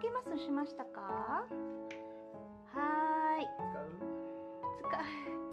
けますしましたか？はーい。使う？使う。